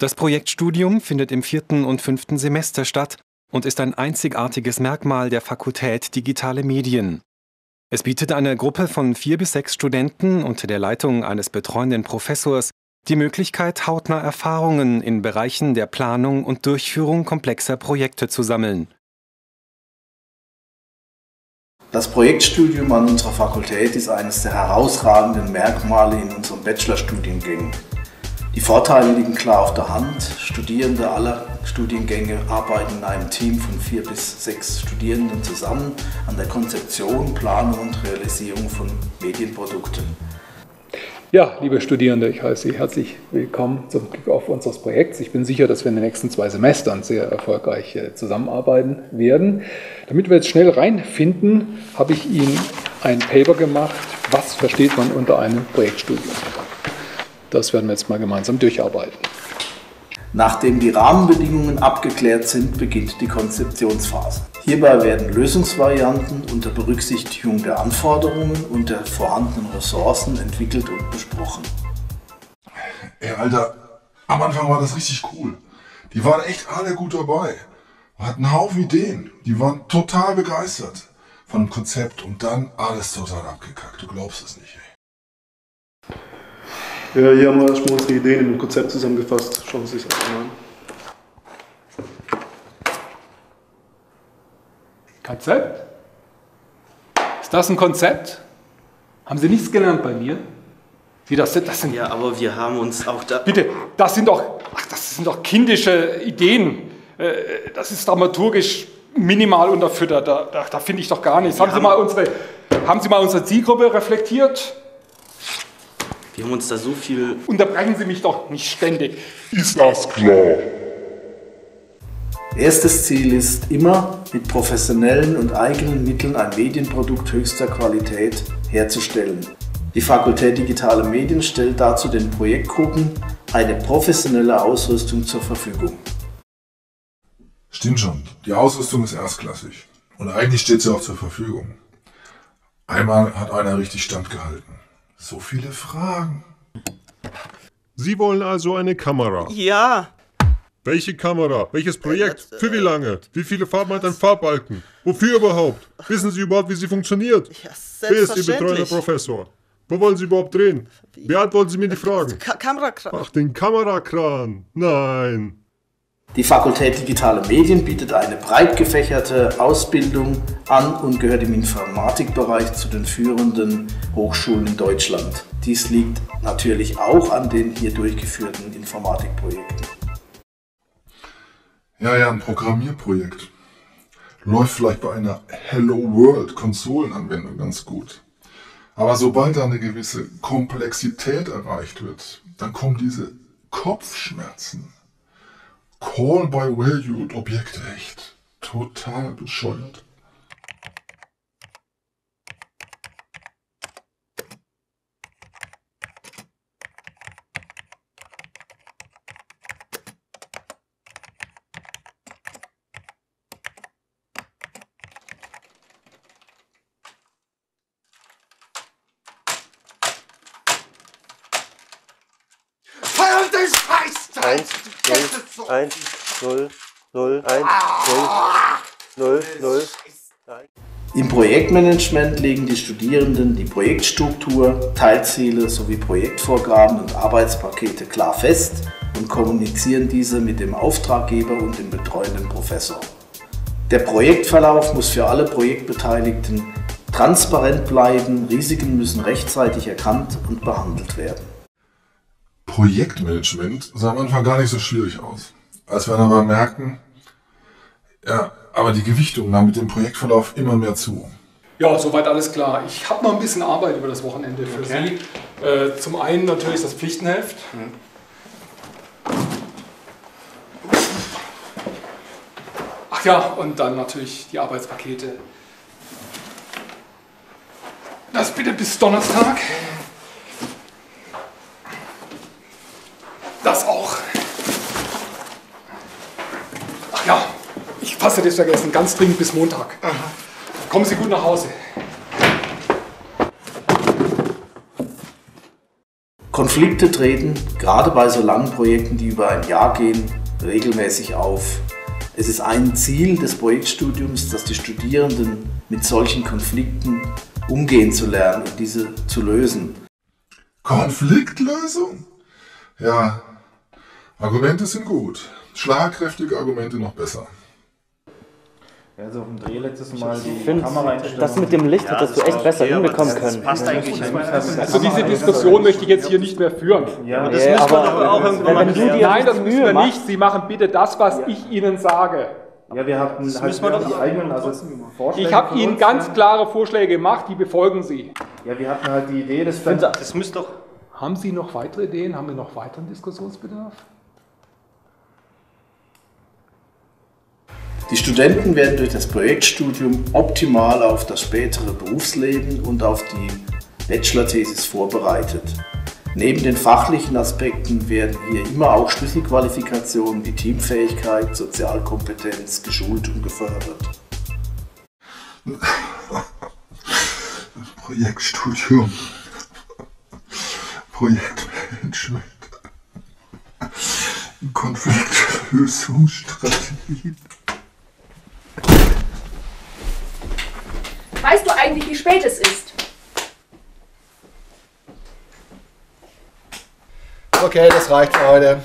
Das Projektstudium findet im vierten und fünften Semester statt und ist ein einzigartiges Merkmal der Fakultät Digitale Medien. Es bietet einer Gruppe von vier bis sechs Studenten unter der Leitung eines betreuenden Professors die Möglichkeit, hautnah Erfahrungen in Bereichen der Planung und Durchführung komplexer Projekte zu sammeln. Das Projektstudium an unserer Fakultät ist eines der herausragenden Merkmale in unseren Bachelorstudiengängen. Die Vorteile liegen klar auf der Hand. Studierende aller Studiengänge arbeiten in einem Team von vier bis sechs Studierenden zusammen an der Konzeption, Planung und Realisierung von Medienprodukten. Ja, liebe Studierende, ich heiße Sie herzlich willkommen zum Kickoff unseres Projekts. Ich bin sicher, dass wir in den nächsten zwei Semestern sehr erfolgreich äh, zusammenarbeiten werden. Damit wir jetzt schnell reinfinden, habe ich Ihnen ein Paper gemacht. Was versteht man unter einem Projektstudium? Das werden wir jetzt mal gemeinsam durcharbeiten. Nachdem die Rahmenbedingungen abgeklärt sind, beginnt die Konzeptionsphase. Hierbei werden Lösungsvarianten unter Berücksichtigung der Anforderungen und der vorhandenen Ressourcen entwickelt und besprochen. Ey, Alter, am Anfang war das richtig cool. Die waren echt alle gut dabei. Wir hatten einen Haufen Ideen. Die waren total begeistert von dem Konzept und dann alles total abgekackt. Du glaubst es nicht, ey. Ja, hier haben wir erstmal unsere Ideen in einem Konzept zusammengefasst. Schauen Sie sich das mal an. Konzept? Ist das ein Konzept? Haben Sie nichts gelernt bei mir? Sie, das, sind, das sind, Ja, aber wir haben uns auch da. bitte, das sind doch, ach, das sind doch kindische Ideen. Äh, Das ist dramaturgisch minimal unterfüttert. Da, da, da finde ich doch gar nichts. Haben Sie, haben- mal unsere, haben Sie mal unsere Zielgruppe reflektiert? Wir haben uns da so viel. Unterbrechen Sie mich doch nicht ständig. Ist das klar? Erstes Ziel ist immer, mit professionellen und eigenen Mitteln ein Medienprodukt höchster Qualität herzustellen. Die Fakultät Digitale Medien stellt dazu den Projektgruppen eine professionelle Ausrüstung zur Verfügung. Stimmt schon. Die Ausrüstung ist erstklassig. Und eigentlich steht sie auch zur Verfügung. Einmal hat einer richtig standgehalten. So viele Fragen. Sie wollen also eine Kamera. Ja! Welche Kamera? Welches Projekt? Für wie lange? Wie viele Farben hat ein Farbbalken? Wofür überhaupt? Wissen Sie überhaupt, wie sie funktioniert? Ja, Wer ist Ihr betreuender selbstverständlich. Professor? Wo wollen Sie überhaupt drehen? Beantworten Sie mir die Fragen. Ka Kamerakran. Ach, den Kamerakran. Nein. Die Fakultät Digitale Medien bietet eine breit gefächerte Ausbildung an und gehört im Informatikbereich zu den führenden Hochschulen in Deutschland. Dies liegt natürlich auch an den hier durchgeführten Informatikprojekten. Ja, ja, ein Programmierprojekt. Läuft vielleicht bei einer Hello World Konsolenanwendung ganz gut. Aber sobald da eine gewisse Komplexität erreicht wird, dann kommen diese Kopfschmerzen. Call by Valued Objekte echt total bescheuert. Eins, null, eins, null, null, eins, null, null, null. Im Projektmanagement legen die Studierenden die Projektstruktur, Teilziele sowie Projektvorgaben und Arbeitspakete klar fest und kommunizieren diese mit dem Auftraggeber und dem betreuenden Professor. Der Projektverlauf muss für alle Projektbeteiligten transparent bleiben, Risiken müssen rechtzeitig erkannt und behandelt werden. Projektmanagement sah am Anfang gar nicht so schwierig aus. Als wir dann aber merkten, ja, aber die Gewichtung nahm mit dem Projektverlauf immer mehr zu. Ja, soweit alles klar. Ich habe noch ein bisschen Arbeit über das Wochenende für Sie. Äh, zum einen natürlich das Pflichtenheft. Ach ja, und dann natürlich die Arbeitspakete. Das bitte bis Donnerstag. Das auch. Ach ja, ich fasse das vergessen. Ganz dringend bis Montag. Kommen Sie gut nach Hause. Konflikte treten, gerade bei so langen Projekten, die über ein Jahr gehen, regelmäßig auf. Es ist ein Ziel des Projektstudiums, dass die Studierenden mit solchen Konflikten umgehen zu lernen und diese zu lösen. Konfliktlösung? Ja, Argumente sind gut. Schlagkräftige Argumente noch besser. Also auf dem Dreh letztes Mal die Kameraeinstellung. das mit dem Licht hättest du echt besser hinbekommen können. passt eigentlich nicht. Also diese Diskussion möchte ich jetzt hier nicht mehr führen. Ja, Das Nee, müssen wir aber doch auch irgendwann wenn mal du klären. dir Nein, das müssen Mühe wir nicht. Sie machen bitte das, was ich Ihnen sage. ja, wir hatten Das halt müssen wir die eigenen also Vorschläge Ich habe Ihnen uns, ganz ja. klare Vorschläge gemacht, die befolgen Sie. Ja, wir hatten halt die Idee, dass Das müsste doch. Haben Sie noch weitere Ideen? Haben wir noch weiteren Diskussionsbedarf? Die Studenten werden durch das Projektstudium optimal auf das spätere Berufsleben und auf die Bachelor-Thesis vorbereitet. Neben den fachlichen Aspekten werden hier immer auch Schlüsselqualifikationen wie Teamfähigkeit, Sozialkompetenz geschult und gefördert. Projektstudium. Projektmanagement. Konfliktlösungsstrategien. Weißt du eigentlich, wie spät es ist? Okay, das reicht für heute.